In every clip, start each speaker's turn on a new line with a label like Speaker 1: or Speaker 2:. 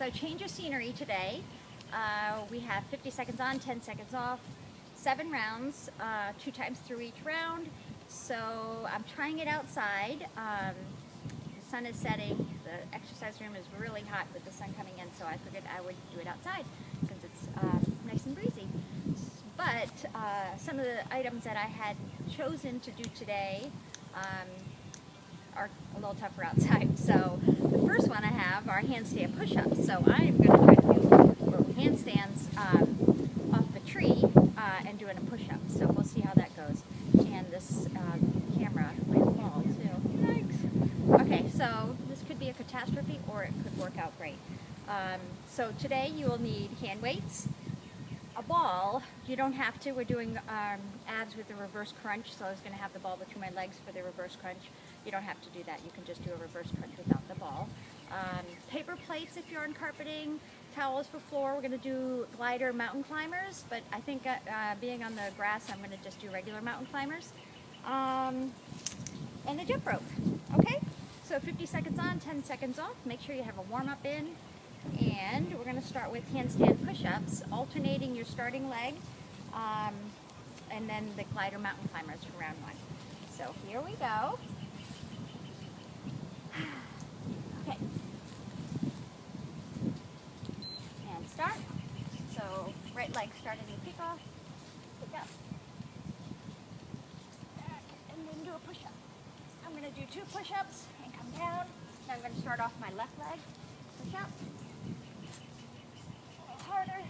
Speaker 1: So change of scenery today. Uh, we have 50 seconds on, 10 seconds off, seven rounds, uh, two times through each round. So I'm trying it outside. Um, the sun is setting. The exercise room is really hot with the sun coming in, so I figured I would do it outside since it's uh, nice and breezy. But uh, some of the items that I had chosen to do today um, are a little tougher outside. So first one I have are handstand push-ups. So I am going to try to do little handstands um, off the tree uh, and doing a push-up. So we'll see how that goes. And this uh, camera might fall too. Yikes. Okay, so this could be a catastrophe or it could work out great. Um, so today you will need hand weights, a ball. You don't have to. We're doing um, abs with the reverse crunch, so I was going to have the ball between my legs for the reverse crunch. You don't have to do that. You can just do a reverse crunch without Um, paper plates if you're on carpeting, towels for floor. We're going to do glider mountain climbers, but I think uh, uh, being on the grass, I'm going to just do regular mountain climbers. Um, and a jump rope, okay? So 50 seconds on, 10 seconds off. Make sure you have a warm-up in. And we're going to start with handstand push-ups, alternating your starting leg, um, and then the glider mountain climbers for round one. So here we go. Okay. And start. So right leg starting to kick off, pick up, and then do a push-up. I'm going to do two push-ups and come down. Now I'm going to start off my left leg, push up, harder.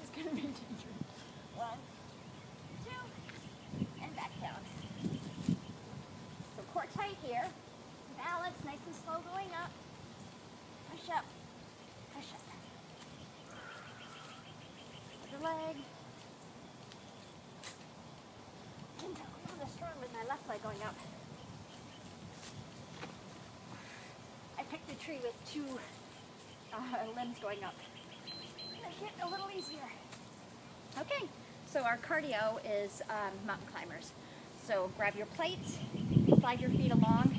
Speaker 1: This is gonna be dangerous. One, two, and back down. So core tight here. Balance, nice and slow going up. Push up, push up. Other leg. I'm not strong with my left leg going up. I picked a tree with two uh, limbs going up. Make it a little easier. Okay, so our cardio is um, mountain climbers. So grab your plates, slide your feet along.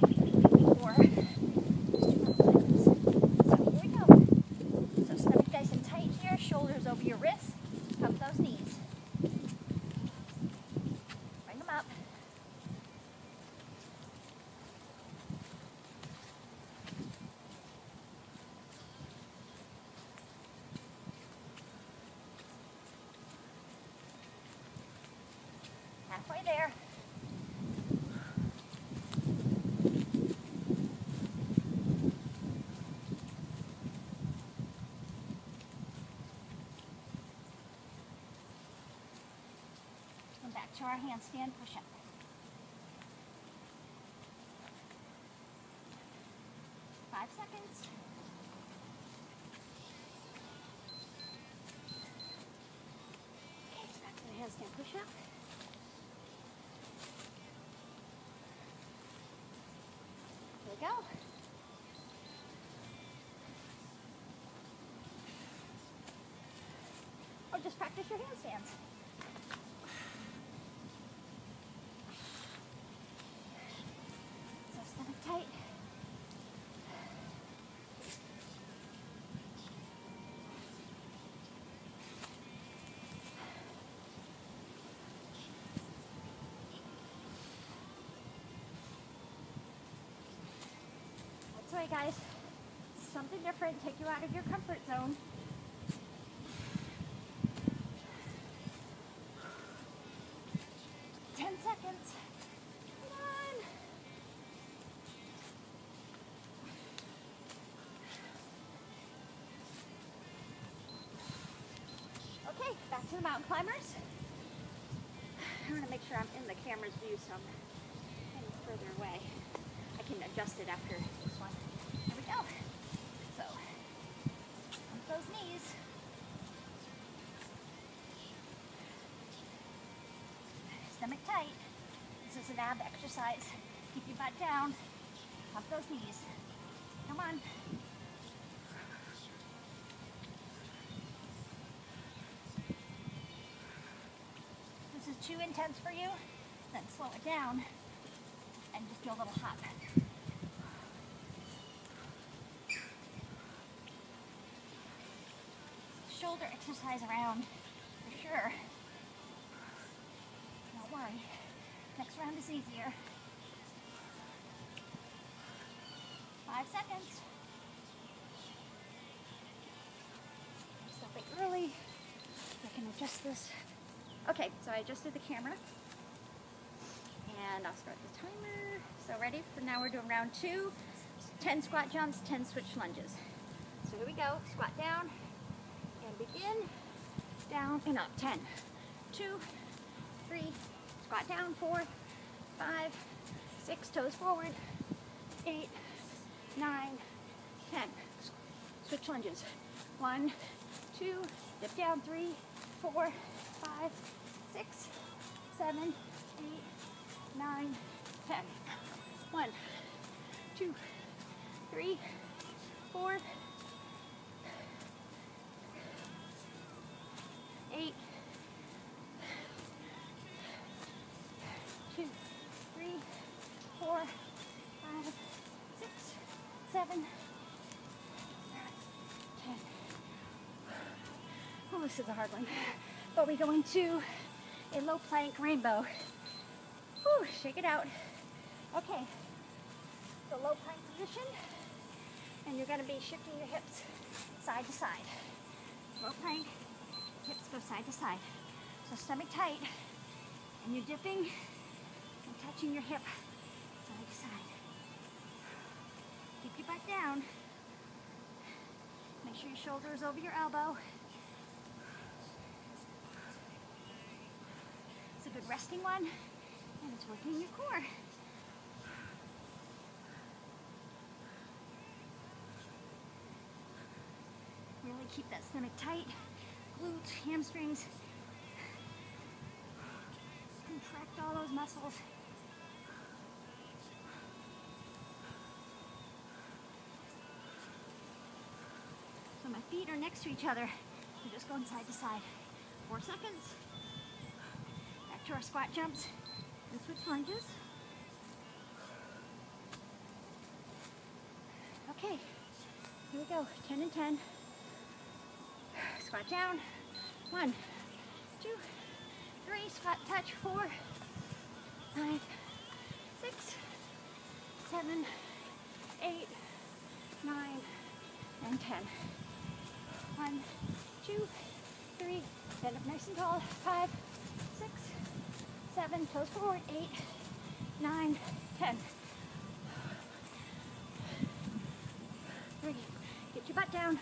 Speaker 1: So nice and tight here, shoulders over your wrists, those knees. Bring them up. Halfway there. To our handstand push-up. Five seconds. Okay, back to the handstand push-up. There we go. Or just practice your handstands. Right, guys. Something different. Take you out of your comfort zone. Ten seconds. Come on. Okay, back to the mountain climbers. I want to make sure I'm in the camera's view so I'm of further away. I can adjust it after this one. Go. So, bump those knees. Stomach tight. This is an ab exercise. Keep your butt down. Pump those knees. Come on. This is too intense for you, then slow it down and just do a little hop. Shoulder exercise around for sure. Don't worry. Next round is easier. Five seconds. Stopping early. I can adjust this. Okay, so I adjusted the camera. And I'll start the timer. So ready? For now we're doing round two. 10 squat jumps, 10 switch lunges. So here we go. Squat down and begin. Down and up. 10, 2, 3, squat down. 4, 5, 6, toes forward. 8, 9, 10. Switch lunges. 1, 2, dip down. 3, 4, 5, 6, 7, 8, 9, 10. 1, 2, three, four, eight, two, three, four, five, six, seven, ten. Oh, this is a hard one. But we go into a low plank rainbow. Whew, shake it out. Okay, the low plank position and you're going to be shifting your hips side to side. Low plank, hips go side to side. So stomach tight, and you're dipping and touching your hip side to side. Keep your butt down. Make sure your shoulder is over your elbow. It's a good resting one, and it's working your core. Really keep that stomach tight. Glutes, hamstrings. Contract all those muscles. So my feet are next to each other. We're just going side to side. Four seconds. Back to our squat jumps and switch lunges. Okay, here we go, 10 and 10 squat down. One, two, three, squat touch, four, five, six, seven, eight, nine, and ten. One, two, three, stand up nice and tall, five, six, seven, toes forward, eight, nine, ten. Three, get your butt down.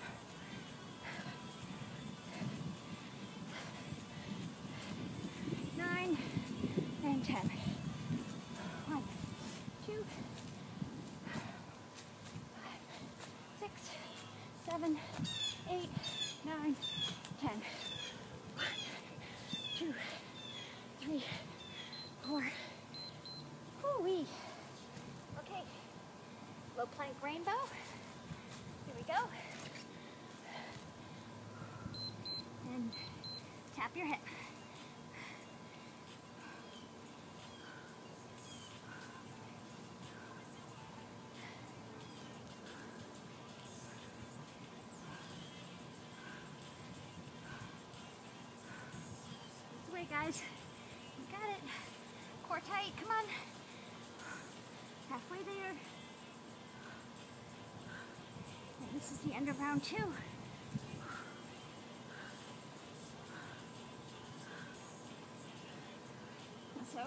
Speaker 1: Way, guys. You got it. Core tight. Come on. Halfway there. And this is the end of round two. So,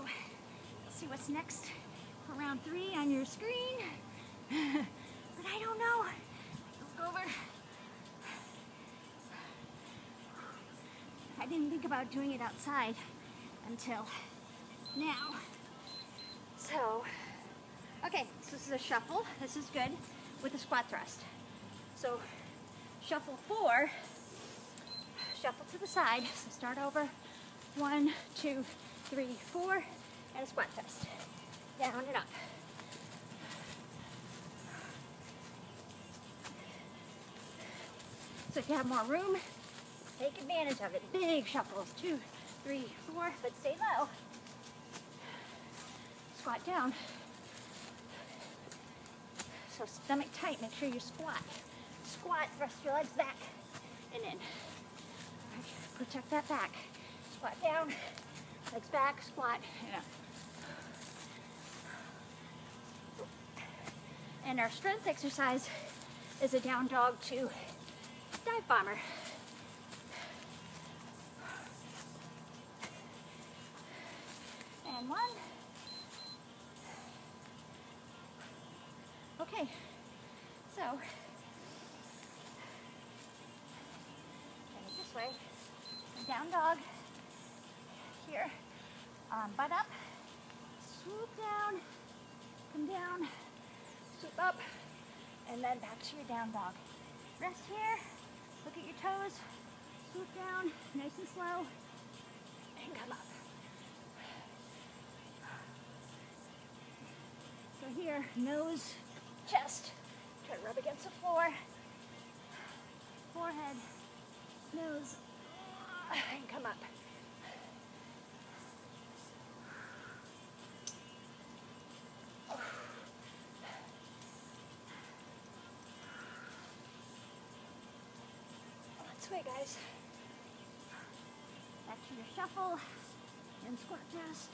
Speaker 1: see what's next for round three on your screen. didn't think about doing it outside until now. So, okay, so this is a shuffle. This is good with a squat thrust. So, shuffle four, shuffle to the side. So start over. One, two, three, four, and a squat thrust. Down and up. So if you have more room, take advantage of it. Big shuffles. Two, three, four, but stay low. Squat down. So stomach tight, make sure you squat. Squat, thrust your legs back and in. protect that back. Squat down, legs back, squat, and up. And our strength exercise is a down dog to dive bomber. And then back to your down dog. Rest here, look at your toes, swoop down, nice and slow, and come up. So here, nose, chest, try to rub against the floor, forehead, nose, and come up. Way, guys. Back to your shuffle and squat thrust.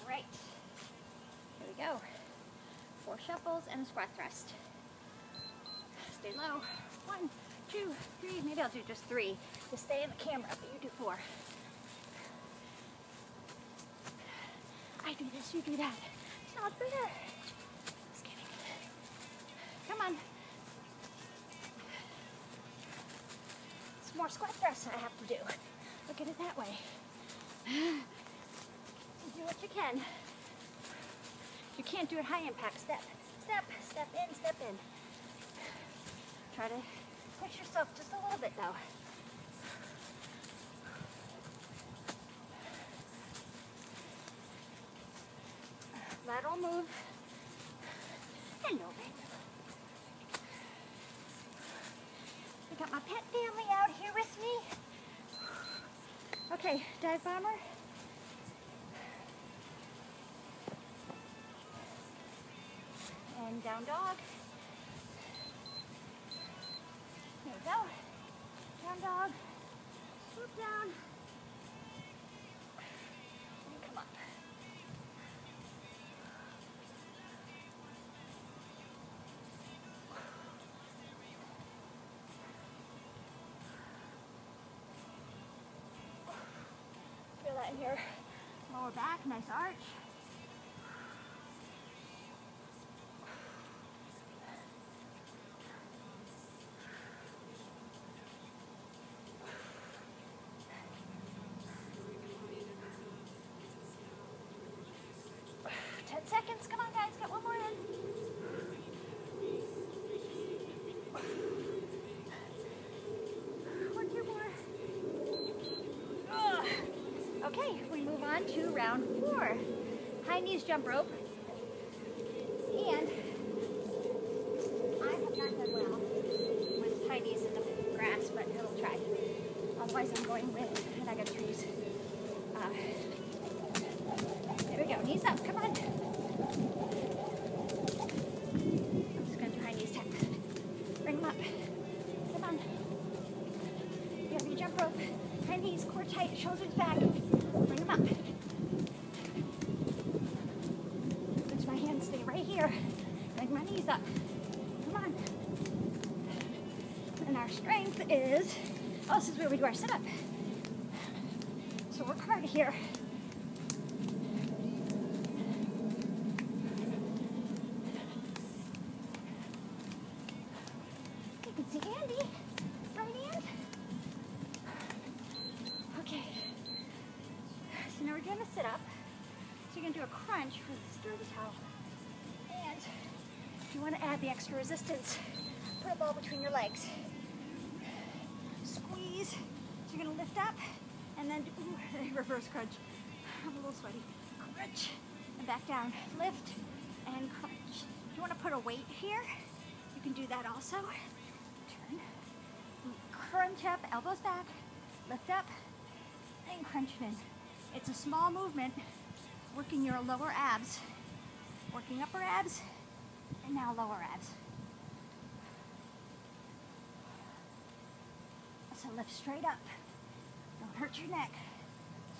Speaker 1: All right. Here we go. Four shuffles and squat thrust. Stay low. One, two, three. Maybe I'll do just three to stay in the camera, but you do four. I do this, you do that. It's not fair. More squat thrusts I have to do. Look at it that way. Do what you can. You can't do it high impact. Step, step, step in, step in. Try to push yourself just a little bit though. Lateral move. Hello, baby. I got my pet family here with me. Okay, dive bomber. And down dog. There we go. Down dog. Swoop down. That in your lower back, nice arch. Ten seconds, come on guys, get one more in. One, two more. Ugh. Okay, we move on to round four. High knees jump rope. And I have not done well with high knees in the grass, but it'll try. Otherwise I'm going with, and I gotta use. Uh, there we go, knees up, come on. I'm just gonna do high knees tap. Bring them up. Come on. You have your jump rope. High knees, core tight, shoulders back. Bring them up. Let my hands stay right here. Bring my knees up. Come on. And our strength is, oh, this is where we do our sit up. So work hard here. You can see Andy. Right, Andy? Okay. So now we're doing a sit-up. So you're gonna do a crunch with this dirty towel. And if you wanna add the extra resistance, put a ball between your legs. You're gonna lift up and then, ooh, reverse crunch. I'm a little sweaty. Crunch and back down. Lift and crunch. If you wanna put a weight here, you can do that also. Turn. Crunch up, elbows back, lift up, and crunch it in. It's a small movement, working your lower abs, working upper abs, and now lower abs. So lift straight up. Hurt your neck.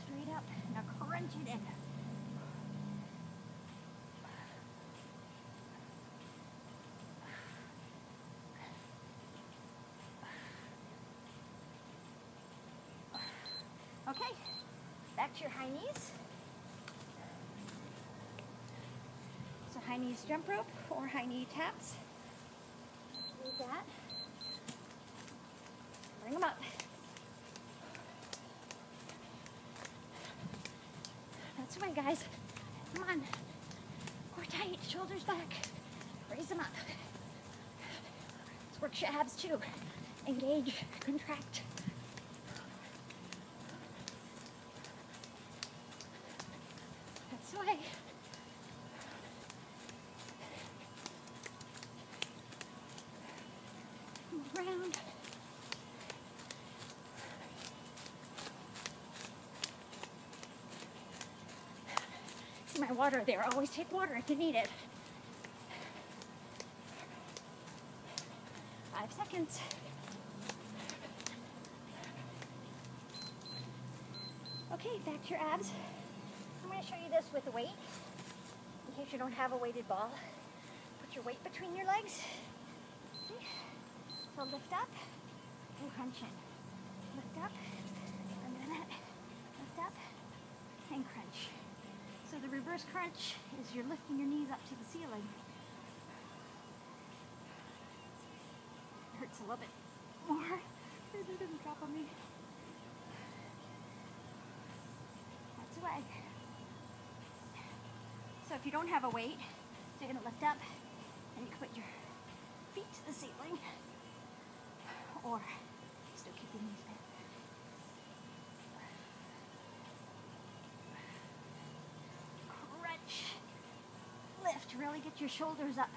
Speaker 1: Straight up. Now crunch it in. Okay, back to your high knees. So high knees jump rope or high knee taps. Do that. Bring them up. That's right, guys. Come on. Core tight, shoulders back. Raise them up. Let's work your abs too. Engage, contract. That's the way. Move around. See my water there. Always take water if you need it. Five seconds. Okay, back to your abs. I'm going to show you this with a weight. In case you don't have a weighted ball, put your weight between your legs. Okay. So lift up and crunch in. Lift up, a minute. Lift up and crunch. So the reverse crunch is you're lifting your knees up to the ceiling. It hurts a little bit more. It doesn't drop on me. That's the way. So if you don't have a weight, so you're gonna lift up and you can put your feet to the ceiling or still keep your knees bent. Crunch. Lift, really get your shoulders up.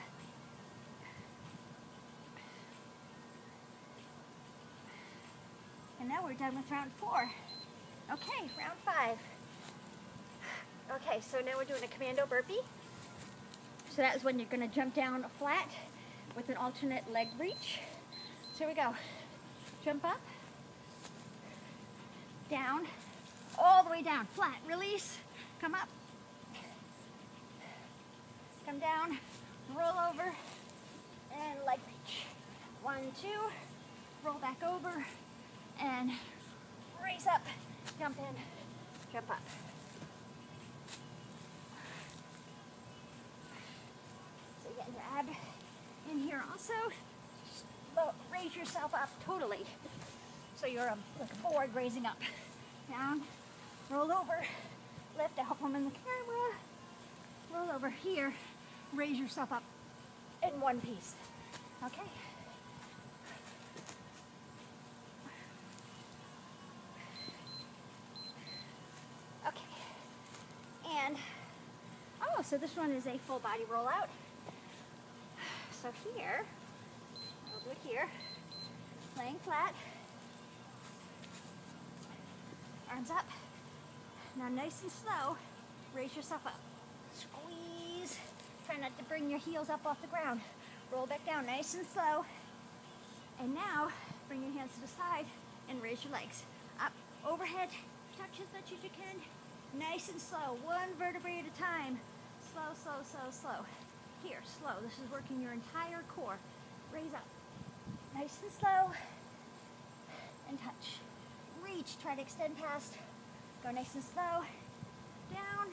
Speaker 1: And now we're done with round four. Okay, round five. Okay, so now we're doing a commando burpee. So that is when you're going to jump down flat with an alternate leg reach. So here we go. Jump up, down, all the way down, flat, release, come up, come down, roll over, and leg reach. One, two, roll back over, and raise up, jump in, jump up. So get your ab in here also. Low, raise yourself up totally. So you're um, like forward raising up. Down, roll over, lift, I hope I'm in the camera. Roll over here, raise yourself up in one piece. Okay? Okay. And, oh, so this one is a full body rollout. So here, I'll do it here, laying flat, arms up. Now nice and slow, raise yourself up. Squeeze, try not to bring your heels up off the ground. Roll back down nice and slow. And now, bring your hands to the side and raise your legs. Up, overhead, touch as much as you can. Nice and slow, one vertebrae at a time. Slow, slow, slow, slow. Here, slow. This is working your entire core. Raise up. Nice and slow. And touch. Reach. Try to extend past. Go nice and slow. Down.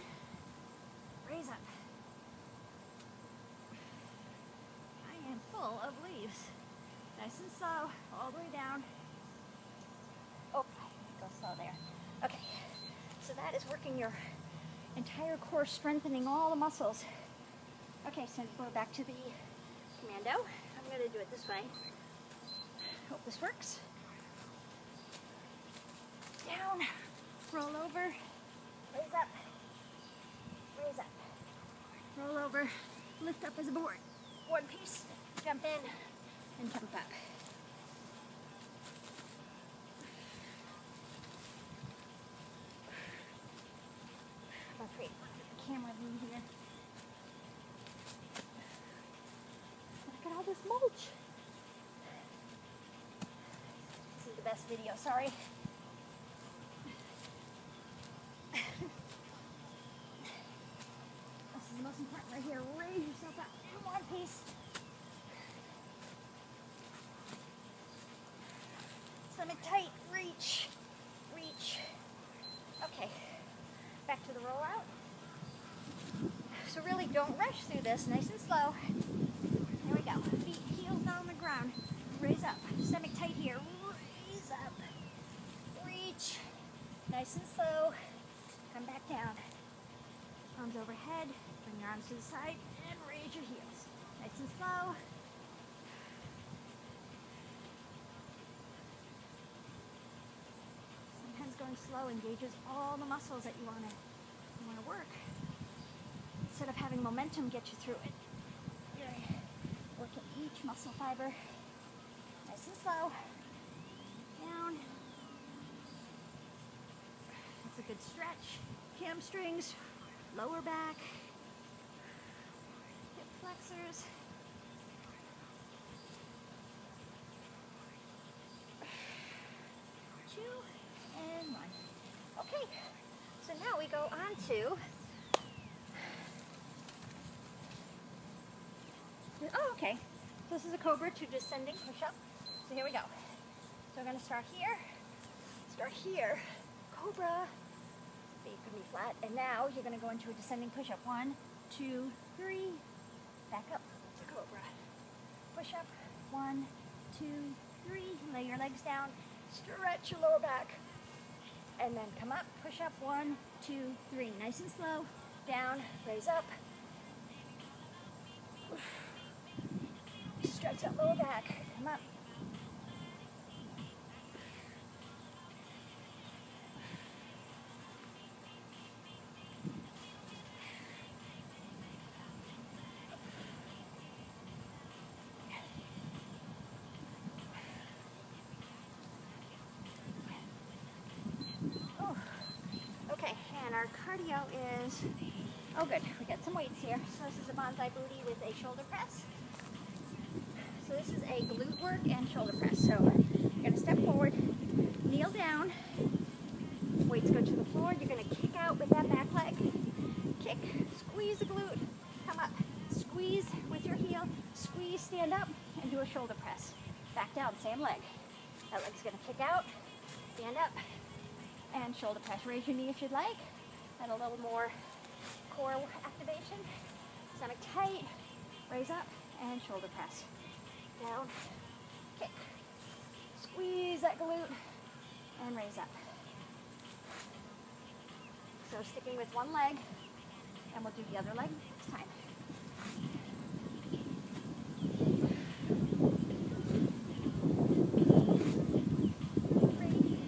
Speaker 1: Raise up. I am full of leaves. Nice and slow. All the way down. Oh, go slow there. Okay. So that is working your entire core, strengthening all the muscles. Okay, so we're back to the commando. I'm going to do it this way. Hope this works. Down, roll over, raise up, raise up, roll over, lift up as a board. One piece, jump in, and jump up. I'm afraid the camera in here. Look at all this mulch. This is the best video, sorry. this is the most important right here. Raise yourself up in one piece. Stomach tight, reach, reach. Okay, back to the rollout. So really don't rush through this, nice and slow. Here we go. Feet, heels on the ground. Raise up. Stomach tight here. Raise up. Reach. Nice and slow. Come back down. Arms overhead. Bring your arms to the side and raise your heels. Nice and slow. Going slow engages all the muscles that you want to you want to work. Instead of having momentum get you through it. You're working each muscle fiber. Nice and slow. Down. That's a good stretch. Hamstrings, lower back, hip flexors. Two and one. Okay, so now we go on to Oh, okay. So this is a cobra to descending push-up. So here we go. So we're gonna start here, start here, cobra, feet can be flat, and now you're gonna go into a descending push-up. One, two, three, back up to cobra. Push-up, one, two, three, lay your legs down, stretch your lower back, and then come up, push up, one, two, three. Nice and slow, down, raise up, Stretch that lower back. Come up. Our cardio is, oh good, we got some weights here. So this is a bonsai booty with a shoulder press. So this is a glute work and shoulder press. So you're gonna step forward, kneel down, weights go to the floor, you're gonna kick out with that back leg. Kick, squeeze the glute, come up, squeeze with your heel, squeeze, stand up, and do a shoulder press. Back down, same leg. That leg's gonna kick out, stand up, and shoulder press. Raise your knee if you'd like. And a little more core activation. Stomach tight, raise up, and shoulder press down, kick, squeeze that glute, and raise up. So sticking with one leg, and we'll do the other leg next time. Three,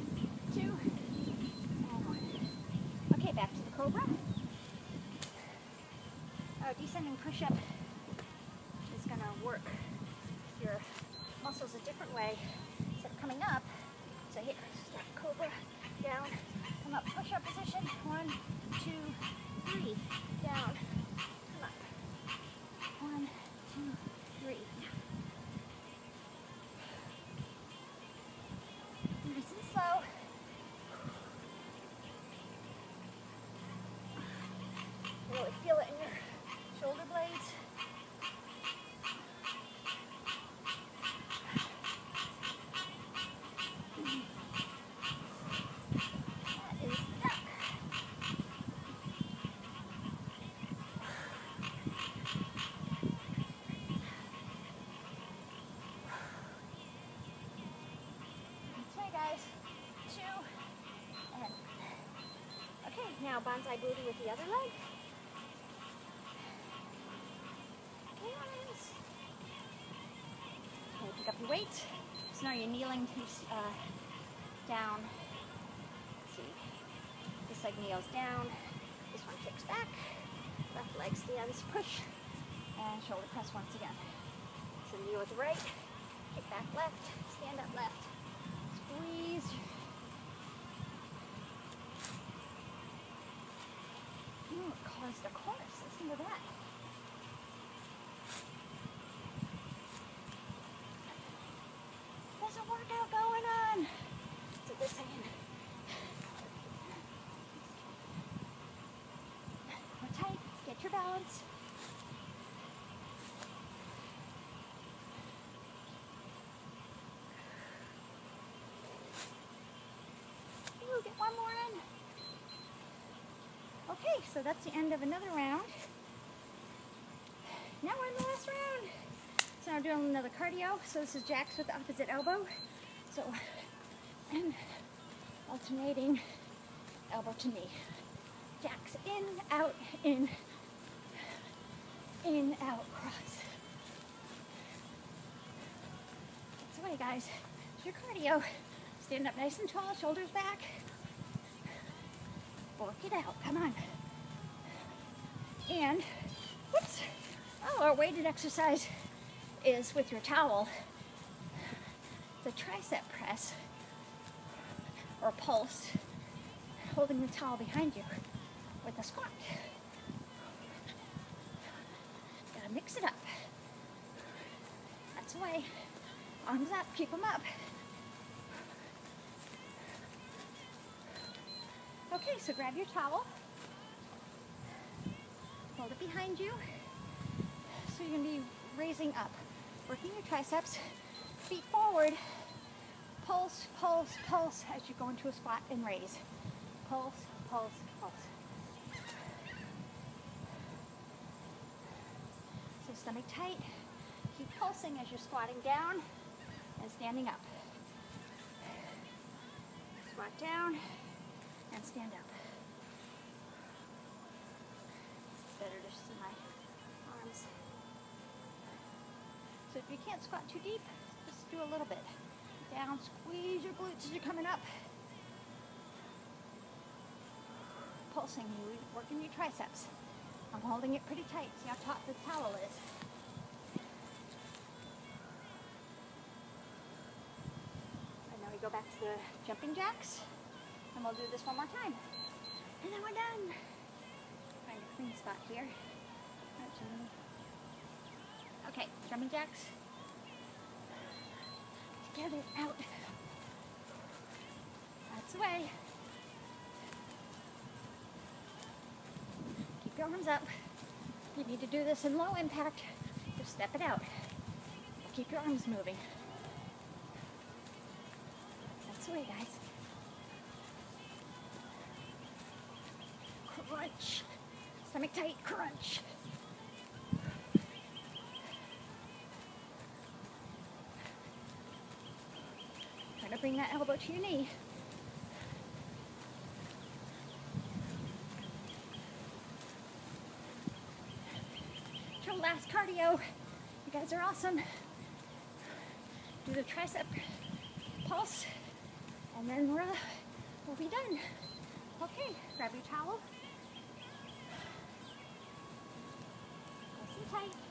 Speaker 1: two, and one. Okay, back to the cobra. Our descending bonsai booty with the other leg. Okay, pick up your weight. So now you're kneeling uh, down. Let's see. This leg kneels down. This one kicks back. Left leg stands, push, and shoulder press once again. So kneel with the right, kick back left, stand up left, squeeze. song caused the chorus. Listen to that. There's a workout going on. This what they're tight. Get your balance. So that's the end of another round. Now we're in the last round. So I'm doing another cardio. So this is jacks with the opposite elbow. So, and alternating elbow to knee. Jacks in, out, in, in, out, cross. That's the way, guys. It's your cardio. Stand up nice and tall, shoulders back. Work it out, come on. And, whoops, oh, our weighted exercise is with your towel. The tricep press or pulse, holding the towel behind you with a squat. Gotta mix it up. That's the way. Arms up, keep them up. Okay, so grab your towel. Hold it behind you. So you're gonna be raising up, working your triceps, feet forward, pulse, pulse, pulse as you go into a squat and raise. Pulse, pulse, pulse. So stomach tight. Keep pulsing as you're squatting down and standing up. Squat down and stand up. It's better my arms. So if you can't squat too deep, just do a little bit. Down, squeeze your glutes as you're coming up. Pulsing, you working your triceps. I'm holding it pretty tight. See how taut the towel is. And now we go back to the jumping jacks. And we'll do this one more time. And then we're done. Spot here. Okay, jumping jacks. Together, out. That's the way. Keep your arms up. You need to do this in low impact, just step it out. Keep your arms moving. That's the way, guys. Crunch. Stomach tight, crunch. Try to bring that elbow to your knee. Your last cardio. You guys are awesome. Do the tricep pulse, and then we're, uh, we'll be done. Okay, grab your towel. Nice and tight.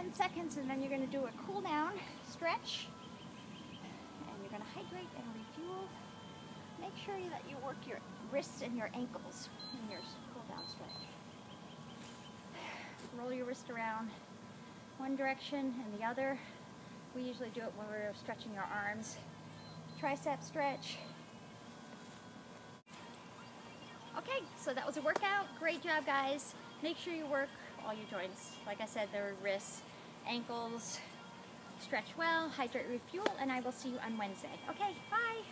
Speaker 1: 10 seconds and then you're going to do a cool down stretch. And you're going to hydrate and refuel. Make sure that you work your wrists and your ankles in your cool down stretch. Roll your wrist around one direction and the other. We usually do it when we're stretching our arms. Tricep stretch. Okay, so that was a workout. Great job, guys. Make sure you work all your joints. Like I said, there are wrists, ankles. Stretch well, hydrate, refuel, and I will see you on Wednesday. Okay, bye.